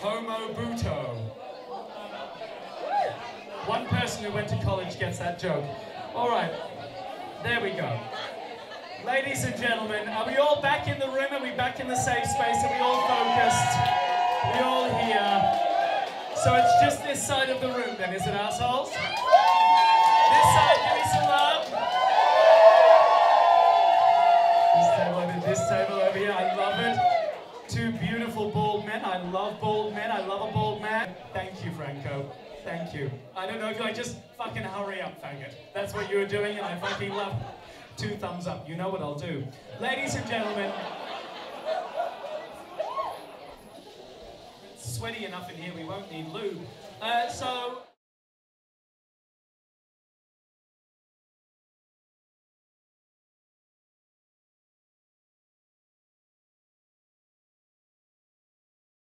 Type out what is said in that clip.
Robuto. One person who went to college gets that joke. All right, there we go. Ladies and gentlemen, are we all back in the room? Are we back in the safe space? Are we all focused? Are We all here? So it's just this side of the room then, is it, assholes? This side, give me some love. This table over, this table over here, I love it. Two beautiful bald I love bald men. I love a bald man. Thank you, Franco. Thank you. I don't know if I just fucking hurry up, faggot. That's what you were doing, and I fucking love two thumbs up. You know what I'll do. Ladies and gentlemen, sweaty enough in here, we won't need lube. Uh, so.